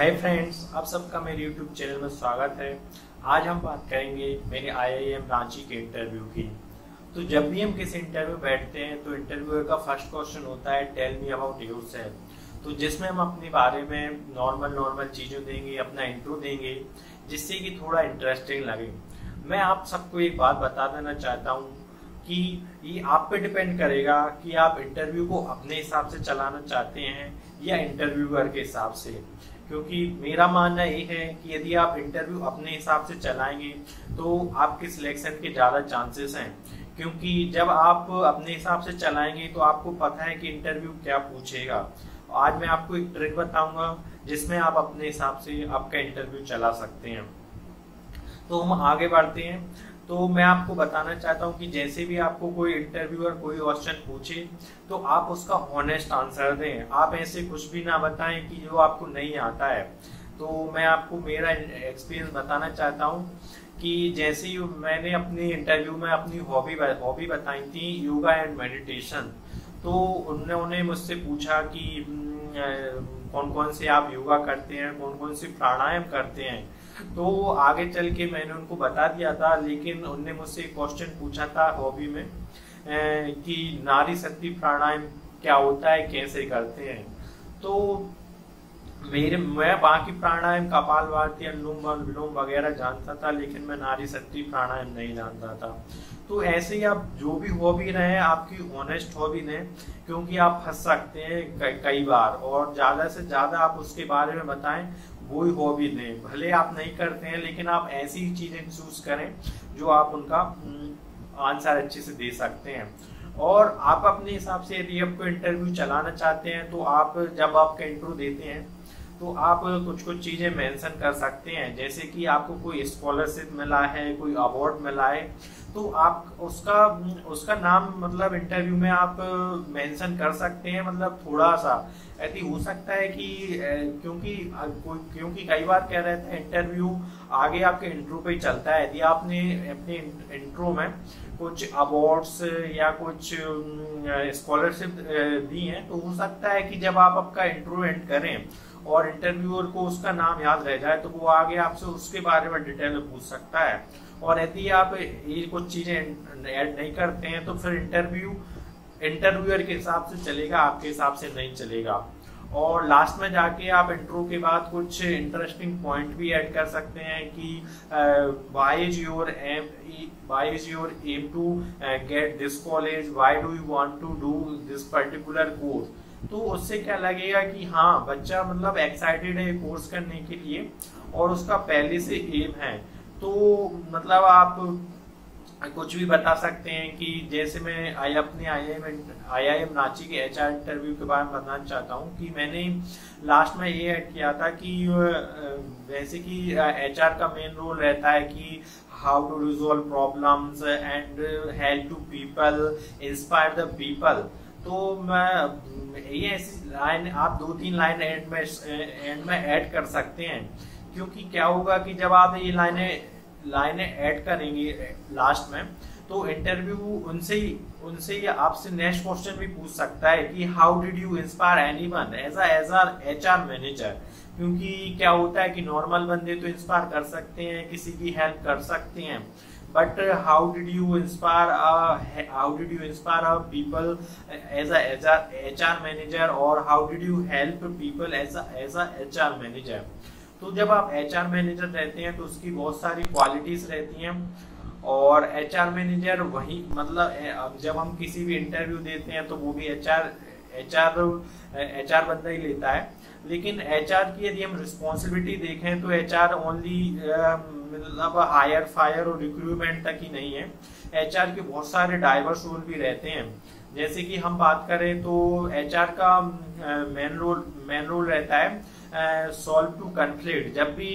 Hi friends, आप सबका मेरे यूट्यूब चैनल में स्वागत है। आज हम बात करेंगे मेरे आईआईएम रांची के इंटरव्यू की। तो जब भी हम किसी इंटरव्यू बैठते हैं तो इंटरव्यूअर का फ़र्स्ट क्वेश्चन होता है tell me about yourself तो जिसमें हम अपने बारे में नॉर्मल नॉर्मल चीज़ें देंगे, अपना इंट्रो देंगे, जिससे कि थोड़ा इंटरेस्टिंग लगे। मैं आप सबको एक बात बता देना चाहता हूँ कि ये आप पे डिपेंड करेगा कि आप इंटरव्यू को अपने हिसाब से चलाना चाहते हैं या इंटरव्यूअर के हिसाब से। क्योंकि मेरा मानना ये है कि यदि आप इंटरव्यू अपने हिसाब से चलाएँगे तो आपके सिलेक्शन के ज़्यादा चांसेस हैं। क्योंकि जब आप अपने हिसाब से चलाएँगे तो आपको पता है कि इंटरव्यू क्या पूछेगा। आज मैं आपको एक ट्रिक बताऊँगा, जिसमें आप अपने हिसाब से आपका इंटरव्यू चला सकते हैं। तो हम आगे बढ़ते हैं। तो मैं आपको बताना चाहता हूँ कि जैसे भी आपको कोई इंटरव्यूअर कोई क्वेश्चन पूछे तो आप उसका ऑनेस्ट आंसर दें। आप ऐसे कुछ भी ना बताएँ कि जो आपको नहीं आता है। तो मैं आपको मेरा एक्सपीरियंस बताना चाहता हूँ कि जैसे ही मैंने अपने इंटरव्यू में अपनी हॉबी हॉबी बताई थी योगा एंड मेडिटेशन तो उन्होंने मुझसे पूछा कि कौन कौन से आप योगा करते हैं? कौन कौन से प्राणायाम करते हैं? तो आगे चल के मैंने उनको बता दिया था, लेकिन उनने मुझसे क्वेश्चन पूछा था हॉबी में कि नारी शक्ति प्राणायाम क्या होता है, कैसे करते हैं? तो मेरे, मैं बाकी प्राणायाम, कपाल भारती, अनुलोम विलोम वगैरह जानता था, लेकिन मैं नारी शक्ति प्राणायाम नहीं जानता था। तो ऐसे ही आप जो भी हॉबी रहे, आपकी ऑनेस्ट हॉबी रहे क्योंकि आप फंस सकते हैं कई बार, और ज़्यादा से ज़्यादा आप उसके बारे में बताएँ ही हॉबी दें भले आप नहीं करते हैं लेकिन आप ऐसी चीज़ें चूज़ करें जो आप उनका आंसर हम्म, अच्छे से दे सकते हैं। और आप अपने हिसाब से यदि आपको इंटरव्यू चलाना चाहते हैं तो आप जब आपका इंटरव्यू देते हैं तो आप कुछ कुछ चीज़ें मेंशन कर सकते हैं। जैसे कि आपको कोई स्कॉलरशिप मिला है कोई अवार्ड मिला है तो आप उसका उसका नाम मतलब इंटरव्यू में आप मेंशन कर सकते हैं मतलब थोड़ा सा। ऐसी हो सकता है कि क्योंकि क्योंकि कई बार कह रहे थे इंटरव्यू आगे आपके इंट्रो पे चलता है। यदि आपने अपने इंट्रो में कुछ अवार्ड्स या कुछ स्कॉलरशिप दी हैं तो हो सकता है कि जब आप आपका इंट्रो एंड करें और इंटरव्यूअर को उसका नाम याद रह जाए तो वो आगे आपसे उसके बारे में डिटेल में पूछ सकता है। और यदि आप ये कुछ चीज़ें ऐड नहीं करते हैं तो फिर इंटरव्यू इंटरव्यूअर के हिसाब से चलेगा, आपके हिसाब से नहीं चलेगा। और लास्ट में जाके आप इंट्रो के बाद कुछ इंटरेस्टिंग पॉइंट भी ऐड कर सकते हैं कि why is your aim why is your aim to get this college why do you want to do this particular course तो उससे क्या लगेगा कि हाँ बच्चा मतलब एक्साइटेड है कोर्स करने के लिए और उसका पहले से एम है। तो मतलब आप कुछ भी बता सकते हैं कि जैसे मैं आई अपने आई आई एम रांची के एच आर इंटरव्यू के बारे में बताना चाहता हूँ कि मैंने लास्ट में ये ऐड किया था कि वैसे कि एच आर का मेन रोल रहता है कि how to resolve problems and help to people inspire the people तो मैं, ये ऐसी लाइन आप दो तीन लाइन एंड में एंड में ऐड कर सकते हैं। क्योंकि क्या होगा कि जब आप ये लाइनें लाइनें ऐड करेंगे लास्ट में तो इंटरव्यू उनसे ही उनसे ही आपसे नेक्स्ट क्वेश्चन भी पूछ सकता है कि how did you inspire anyone as a as R H R manager क्योंकि क्या होता है कि नॉर्मल बंदे तो इंस्पायर कर सकते हैं, किसी की हेल्प कर सकते हैं। But how did you inspire how did you our people as a as a HR manager or how did you help people as a as a HR manager? तो जब आप एच आर मैनेजर रहते हैं तो उसकी बहुत सारी qualities रहती हैं। और एच आर मैनेजर वही मतलब जब हम किसी भी इंटरव्यू देते हैं तो वो भी एच आर एच आर बंदा ही लेता है। लेकिन एच आर की यदि हम रिस्पॉन्सिबिलिटी देखें तो एच आर ओनली मतलब हायर फायर और रिक्रूटमेंट तक ही नहीं है। एचआर के बहुत सारे डाइवर्स रोल भी रहते हैं। जैसे कि हम बात करें तो एचआर का मेन रोल मेन रोल रहता है। सॉल्व टू कंफ्लिक्ट जब भी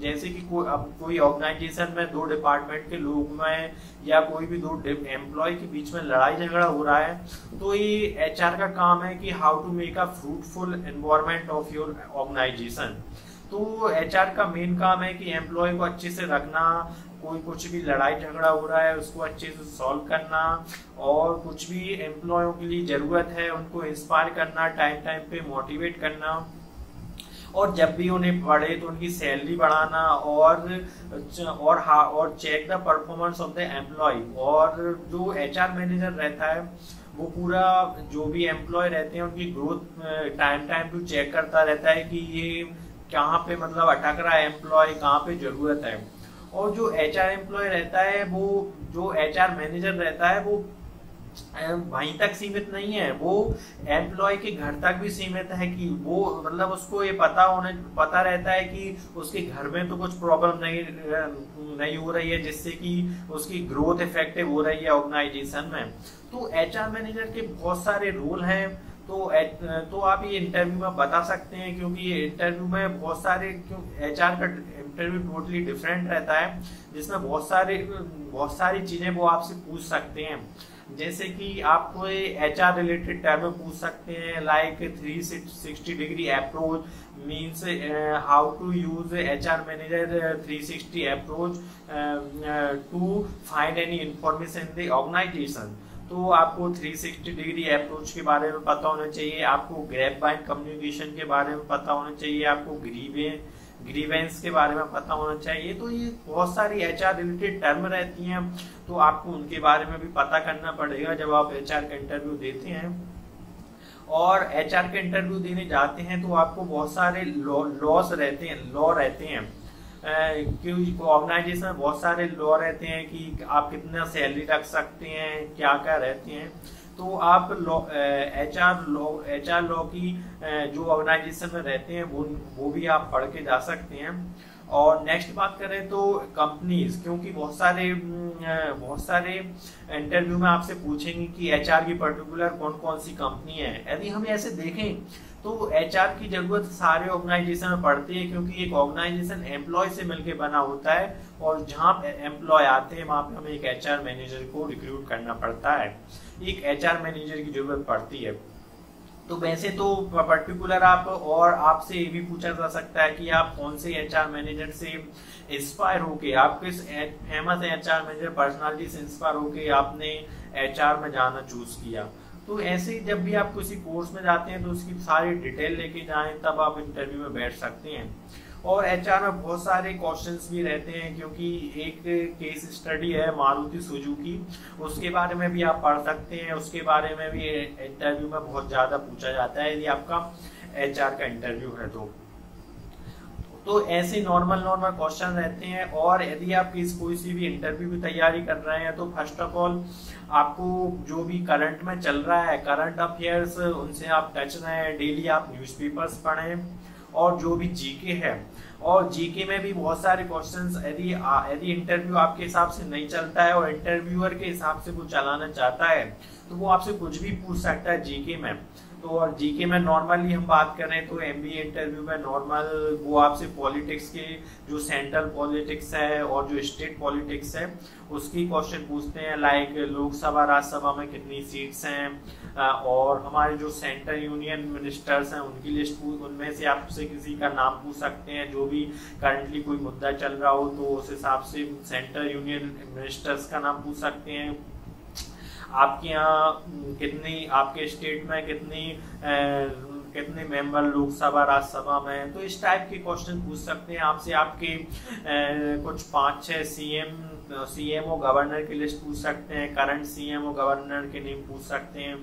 जैसे कि को, अब कोई ऑर्गेनाइजेशन में दो डिपार्टमेंट के लोग में या कोई भी दो एम्प्लॉय के बीच में लड़ाई झगड़ा हो रहा है तो ये एच का काम है कि how to make a fruitful environment of your organisation तो एचआर का मेन काम है कि एम्प्लॉय को अच्छे से रखना कोई कुछ भी लड़ाई झगड़ा हो रहा है उसको अच्छे से सॉल्व करना और कुछ भी एम्प्लॉयों के लिए ज़रूरत है उनको इंस्पायर करना टाइम टाइम पे मोटिवेट करना। और जब भी उन्हें पढ़े तो उनकी सैलरी बढ़ाना और और और check the performance of the employee और जो एचआर मैनेजर रहता है, वो पूरा जो भी एम्प्लॉय रहते हैं, उनकी growth time time to check करता रहता है कि ये कहाँ पे मतलब अटक रहा है एम्प्लॉय, कहाँ पे ज़रूरत है। और जो एच आर एम्प्लॉय रहता है, वो जो एच आर मैनेजर रहता है, वो वहीं तक सीमित नहीं है। वो एम्प्लॉय के घर तक भी सीमित है कि वो मतलब उसको ये पता होने, पता रहता है कि उसके घर में तो कुछ प्रॉब्लम नहीं नहीं हो रही है, जिससे कि उसकी ग्रोथ इफ़ेक्टिव हो रही है ऑर्गेनाइजेशन में। तो एचआर मैनेजर के बहुत सारे रोल हैं। तो तो आप ये इंटरव्यू में बता सकते हैं, क्योंकि ये इंटरव्यू में बहुत सारे एच का इंटरव्यू टोटली डिफरेंट रहता है, जिसमें बहुत सारे, बहुत सारी चीज़ें वो आपसे पूछ सकते हैं। जैसे कि आप कोई एच आर रिलेटेड टर्म पूछ सकते हैं like three sixty degree approach means how to use H R manager three sixty approach to find any information in the organisation तो आपको 360 डिग्री अप्रोच के बारे में पता होना चाहिए, आपको ग्रेप बाइंड कम्युनिकेशन के बारे में पता होना चाहिए, आपको ग्रीवे ग्रीवेंस के बारे में पता होना चाहिए। तो ये बहुत सारी एचआर रिलेटेड टर्म रहती हैं तो आपको उनके बारे में भी पता करना पड़ेगा जब आप एच का इंटरव्यू देते हैं। और एच का इंटरव्यू देने जाते हैं तो आपको बहुत सारे लॉस रहते हैं लॉ रहते हैं। क्योंकि ऑर्गेनाइजेशन में बहुत सारे लॉ रहते हैं कि आप कितना सैलरी रख सकते हैं, क्या क्या रहते हैं। तो आप H R law H R law की जो ऑर्गेनाइजेशन में रहते हैं, वो वो भी आप पढ़ के जा सकते हैं। और नेक्स्ट बात करें तो कंपनीज़ क्योंकि बहुत सारे बहुत सारे इंटरव्यू में आपसे पूछेंगे कि एचआर की पर्टिकुलर कौन कौन सी कंपनी है। यदि हम ऐसे देखें तो एचआर की ज़रूरत सारे ऑर्गेनाइजेशन में पड़ती है, क्योंकि एक ऑर्गेनाइजेशन एम्प्लॉय से मिलकर बना होता है और जहाँ पे एम्प्लॉय आते हैं, वहाँ पे हमें एक एचआर मैनेजर को रिक्रूट करना पड़ता है। एक एचआर मैनेजर की ज़रूरत पड़ती है। तो वैसे तो पर्टिकुलर आप और आपसे ये भी पूछा जा सकता है कि आप कौन से एचआर मैनेजर से इंस्पायर होके, आप किस फ़ेमस एचआर मैनेजर पर्सनालिटी से इंस्पायर होके आपने एचआर में जाना चूज़ किया। तो ऐसे ही जब भी आप किसी कोर्स में जाते हैं तो उसकी सारी डिटेल लेके जाएँ, तब आप इंटरव्यू में बैठ सकते हैं। और एचआर में बहुत सारे क्वेश्चंस भी रहते हैं, क्योंकि एक केस स्टडी है मारुति सुजुकी, उसके बारे में भी आप पढ़ सकते हैं, उसके बारे में भी इंटरव्यू में बहुत ज़्यादा पूछा जाता है, यदि आपका एचआर का इंटरव्यू है तो। तो ऐसे नॉर्मल नॉर्मल क्वेश्चन रहते हैं, और यदि आप किस कोई सी भी इंटरव्यू की तैयारी कर रहे हैं तो फ़र्स्ट ऑफ़ ऑल आपको जो भी करंट में चल रहा है करंट अफेयर्स उनसे आप टच रहें डेली आप न्यूज़पेपर्स पढ़ें और जो भी जीके है। और जीके में भी बहुत सारे क्वेश्चंस यदि यदि इंटरव्यू आपके हिसाब से नहीं चलता है और इंटरव्यूअर के हिसाब से वो चलाना चाहता है तो वो आपसे कुछ भी पूछ सकता है जीके में। तो और जीके में नॉर्मली हम बात करें तो एम इंटरव्यू में नॉर्मल वो आपसे पॉलिटिक्स के जो सेंट्रल पॉलिटिक्स है और जो स्टेट पॉलिटिक्स है, उसकी क्वेश्चन पूछते हैं लाइक लोकसभा राज्यसभा में कितनी सीट्स हैं और हमारे जो सेंट्रल यूनियन मिनिस्टर्स हैं, उनकी लिस्ट उनमें से आपसे किसी का नाम पूछ सकते हैं, जो भी करंटली कोई मुद्दा चल रहा हो तो उस हिसाब से सेंट्रल यूनियन मिनिस्टर्स का नाम पूछ सकते हैं। आपके यहाँ कितनी, आपके स्टेट में कितनी कितने मेंबर लोकसभा, राज्यसभा में तो इस टाइप के क्वेश्चन पूछ सकते हैं। आपसे आपके कुछ पाँच छह सीएम सीएमओ गवर्नर की लिस्ट पूछ सकते हैं। करंट सीएमओ गवर्नर के नेम पूछ सकते हैं।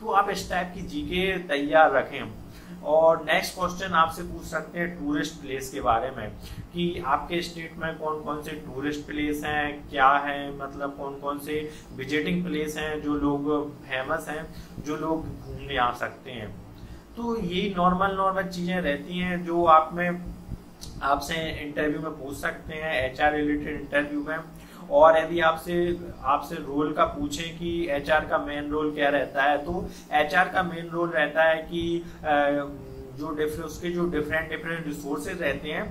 तो आप इस टाइप की जीके तैयार रखें। और नेक्स्ट क्वेश्चन आपसे पूछ सकते हैं टूरिस्ट प्लेस के बारे में, कि आपके स्टेट में कौन कौन से टूरिस्ट प्लेस हैं, क्या है मतलब कौन कौन से विजिटिंग प्लेस हैं जो लोग फ़ेमस हैं, जो लोग घूमने आ सकते हैं। तो ये नॉर्मल नॉर्मल चीज़ें रहती हैं जो आप में, आपसे इंटरव्यू में पूछ सकते हैं एचआर रिलेटेड इंटरव्यू में। और यदि आपसे आपसे रोल का पूछे कि एचआर का मेन रोल क्या रहता है तो एचआर का मेन रोल रहता है कि जो डिफरेंट उसके जो डिफरेंट डिफरेंट रिसोर्सेज रहते हैं,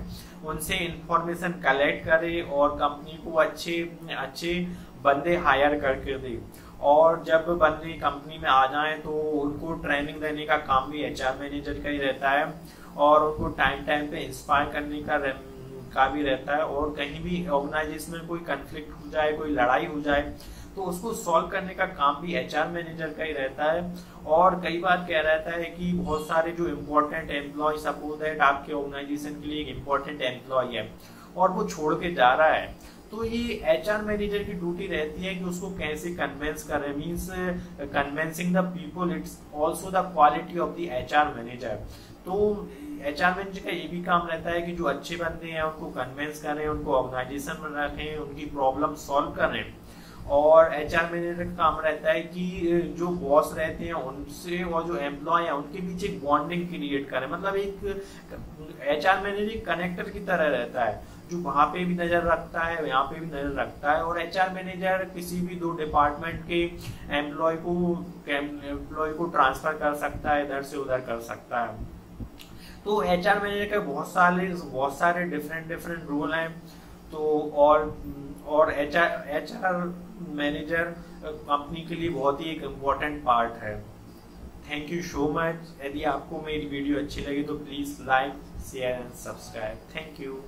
उनसे इंफॉर्मेशन कलेक्ट करे और कंपनी को अच्छे अच्छे बंदे हायर करके दे। और जब बंदे कंपनी में आ जाएँ तो उनको ट्रेनिंग देने का काम भी एचआर मैनेजर का ही रहता है और उनको टाइम टाइम पे इंस्पायर करने का का भी रहता है और कहीं भी ऑर्गेनाइजेशन में कोई कंफ्लिक्ट हो जाए, कोई लड़ाई हो जाए तो उसको सॉल्व करने का काम भी एचआर मैनेजर का ही रहता है। और कई बार क्या रहता है कि बहुत सारे जो इम्पोर्टेंट एम्प्लॉय सपोज़ दैट आपके ऑर्गेनाइजेशन के लिए एक इम्पोर्टेंट एम्प्लॉय है और वो छोड़ के जा रहा है। तो ये एचआर मैनेजर की ड्यूटी रहती है कि उसको कैसे कन्वेंस करे। Means convincing the people it's also the quality of the HR manager तो एच आर मैनेजर का ये भी काम रहता है कि जो अच्छे बंदे हैं, उनको कन्वेंस करें, उनको ऑर्गेनाइजेशन में रखें, उनकी प्रॉब्लम सॉल्व करें। और एच आर मैनेजर का काम रहता है कि जो बॉस रहते हैं, उनसे और जो एम्प्लॉय है, उनके बीच एक बॉन्डिंग क्रिएट करें। मतलब एक एच आर मैनेजर एक कनेक्टर की तरह रहता है, जो वहाँ पे भी नज़र रखता है, यहाँ पे भी नज़र रखता है। और एच आर मैनेजर किसी भी दो डिपार्टमेंट के एम्प्लॉय को एम्प्लॉय को ट्रांसफ़र कर सकता है, इधर से उधर कर सकता है। तो एच आर मैनेजर के बहुत सारे बहुत सारे डिफरेंट डिफरेंट रोल हैं। तो और और H R H R manager company के लिए बहुत ही एक इंपॉर्टेंट पार्ट है। थैंक यू सो मच यदि आपको मेरी वीडियो अच्छी लगी तो please like share and subscribe thank you